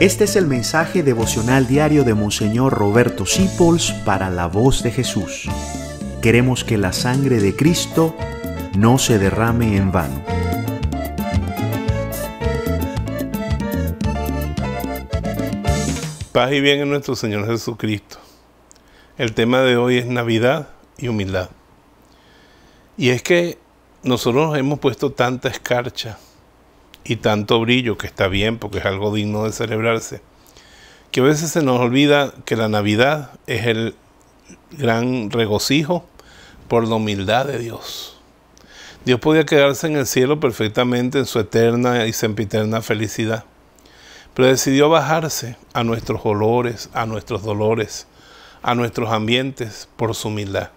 Este es el mensaje devocional diario de Monseñor Roberto Sipols para la voz de Jesús. Queremos que la sangre de Cristo no se derrame en vano. Paz y bien en nuestro Señor Jesucristo. El tema de hoy es Navidad y humildad. Y es que nosotros nos hemos puesto tanta escarcha y tanto brillo, que está bien porque es algo digno de celebrarse, que a veces se nos olvida que la Navidad es el gran regocijo por la humildad de Dios. Dios podía quedarse en el cielo perfectamente en su eterna y sempiterna felicidad, pero decidió bajarse a nuestros olores, a nuestros dolores, a nuestros ambientes por su humildad.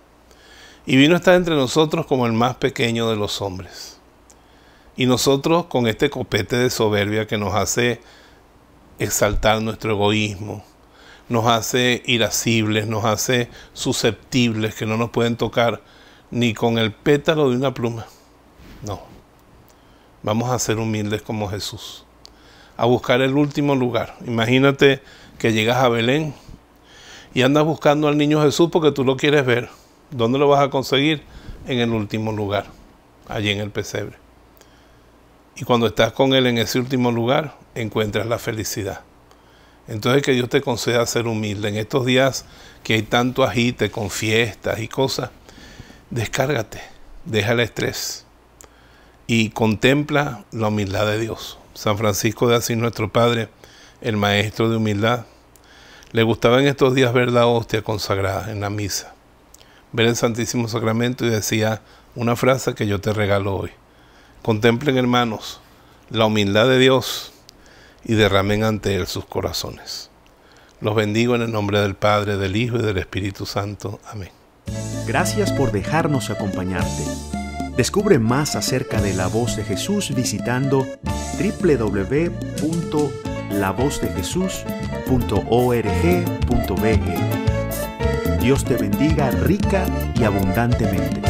Y vino a estar entre nosotros como el más pequeño de los hombres. Y nosotros con este copete de soberbia que nos hace exaltar nuestro egoísmo, nos hace irascibles, nos hace susceptibles, que no nos pueden tocar ni con el pétalo de una pluma. No. Vamos a ser humildes como Jesús. A buscar el último lugar. Imagínate que llegas a Belén y andas buscando al niño Jesús porque tú lo quieres ver. ¿Dónde lo vas a conseguir? En el último lugar, allí en el pesebre. Y cuando estás con Él en ese último lugar, encuentras la felicidad. Entonces que Dios te conceda ser humilde. En estos días que hay tanto agite con fiestas y cosas, descárgate, deja el estrés y contempla la humildad de Dios. San Francisco de Asís, nuestro Padre, el Maestro de humildad, le gustaba en estos días ver la hostia consagrada en la misa, ver el Santísimo Sacramento y decía una frase que yo te regalo hoy. Contemplen, hermanos, la humildad de Dios y derramen ante Él sus corazones. Los bendigo en el nombre del Padre, del Hijo y del Espíritu Santo. Amén. Gracias por dejarnos acompañarte. Descubre más acerca de la voz de Jesús visitando www.lavozdejesús.org.be. Dios te bendiga rica y abundantemente.